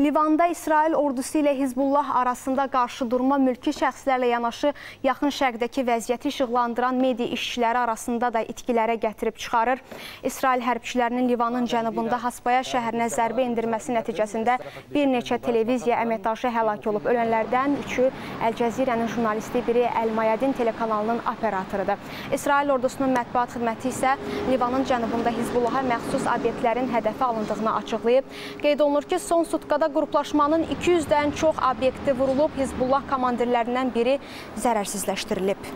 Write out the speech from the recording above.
Livanda İsrail ordusu ilə Hizbullah arasında qarşıdurma mülki şəxslərlə yanaşı yaxın şərqdəki vəziyyəti işıqlandıran media işçiləri arasında da itkilərə gətirib çıxarır. İsrail hərbçilərinin Livanın cənubunda Hasbaya şəhərinə zərbə indirməsi nəticəsində bir neçə televiziya əməkdaşı həlak olub. Ölənlərdən üçü Əl-Cəzirənin jurnalisti, biri Əl-Mayadin telekanalının operatorudur. İsrail ordusunun mətbuat xidməti isə Livanın cənubunda Hizbullaha məxsus obyektlərin hədəfə alındığını açıqlayıb. Qeyd olunur ki, son sutqada qruplaşmanın 200-dən çox obyekti vurulub, Hizbullah komandirlərindən biri zərərsizləşdirilib.